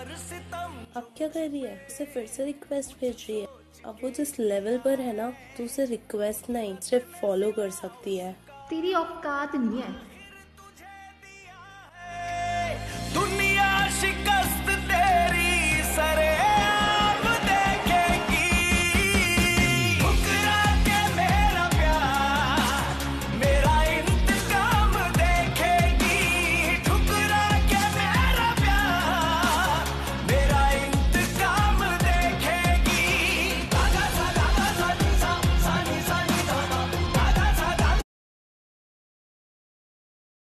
अब क्या कर रही है? उसे फिर से रिक्वेस्ट भेज रही है। अब वो जिस लेवल पर है ना तो उसे रिक्वेस्ट नहीं, सिर्फ़ फॉलो कर सकती है। तेरी औकात नहीं है।